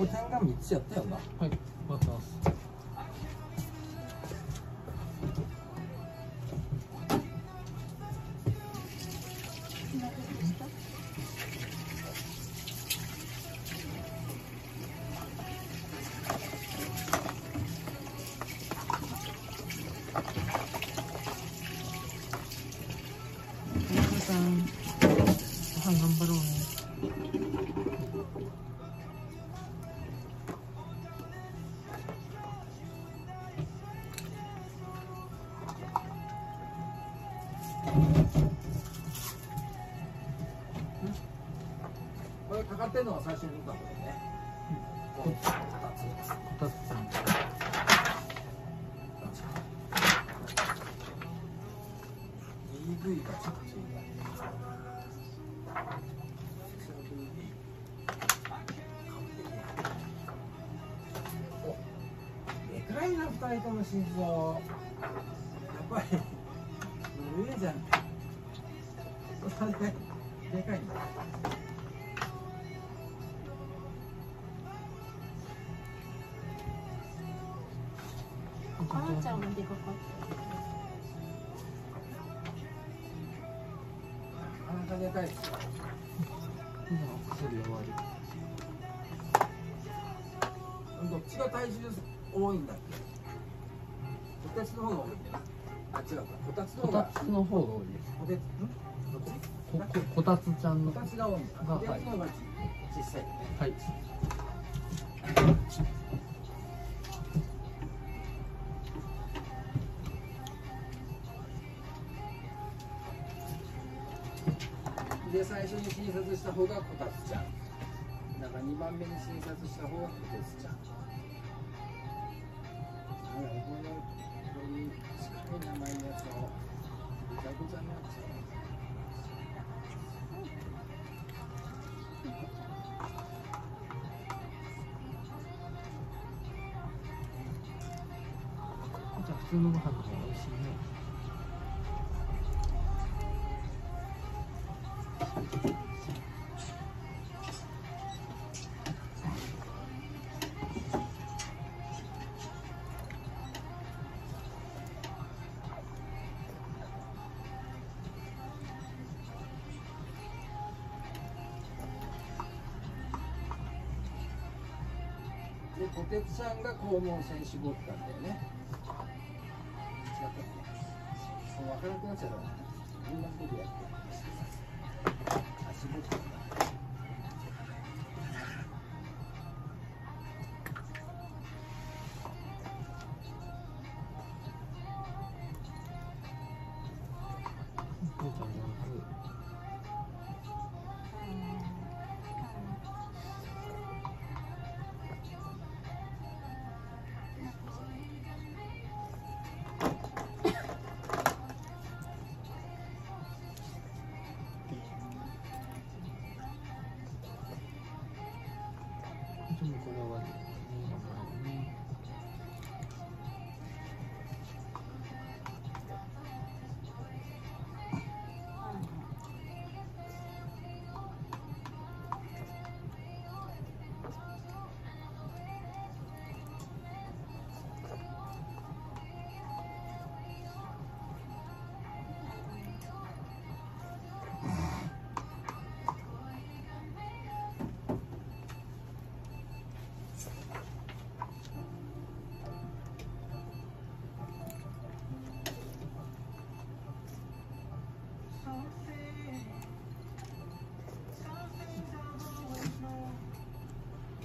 お点が3つやったよな。はい待ってます。皆さんご飯頑張ろうねこれかかってんのは最初に見たこれねこたつこたつ EV がちょっといいおでかいな二人とも心臓やっぱりじゃんでかい。んだあーちゃんもでかかったなかなかでかい。ですよ今薬終わりどっちが体重多い。んだっけこたつの方が多い。んだよあ違うか。こたつのこ方が。たつの方が多いです。こてん？どっちこここたつちゃんの。こたつが多い。こたつの方が小さい。よねはい。で最初に診察した方がこたつちゃん。だから2番目に診察した方がこてつちゃん。あらこのこういのやつをぐちゃぐちゃになっちゃうじゃあ普通のご飯の方が美味しいね。でこてつちゃんが肛門腺絞ったんだよね。違ったっけもう分からなくなっちゃったなみん。なことやってあ絞ったんだうちゃん上手でもこれはね。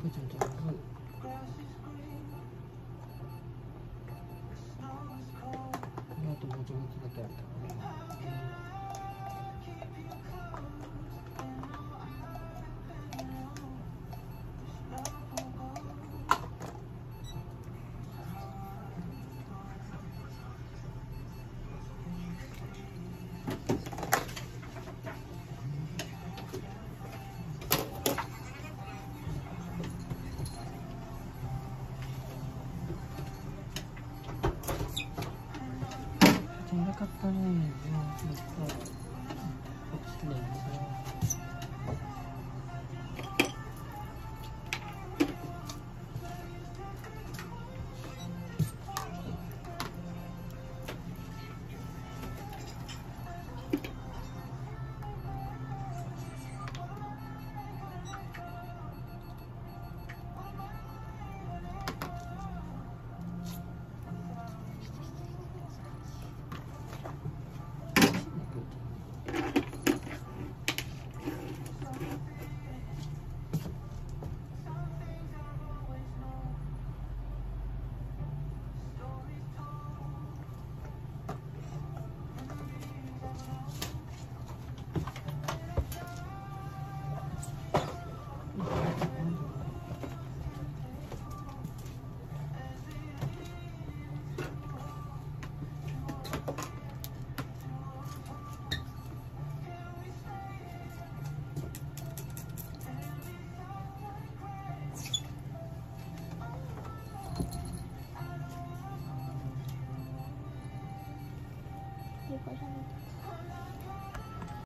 こうちゃん上手あともうちょっとだけあったかかったね。うん、やった。こっちね。